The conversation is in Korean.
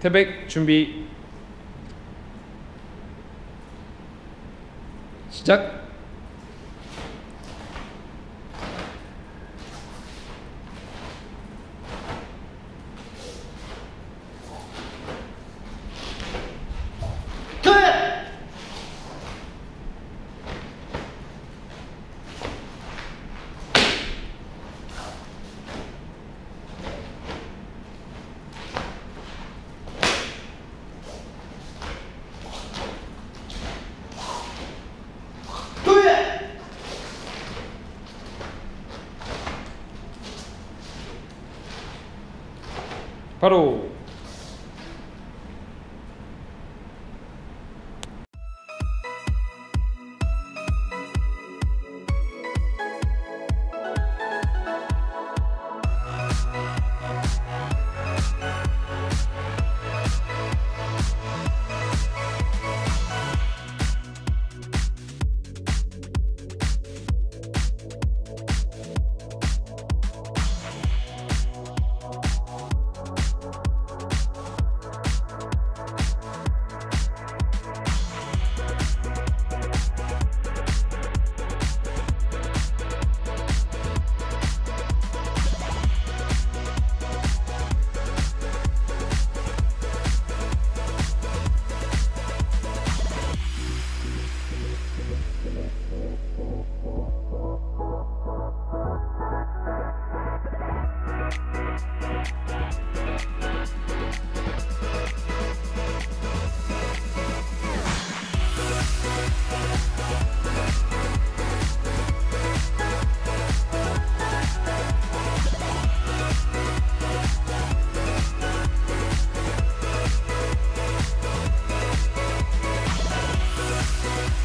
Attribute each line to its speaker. Speaker 1: 태백 준비 시작
Speaker 2: Para o Thank you.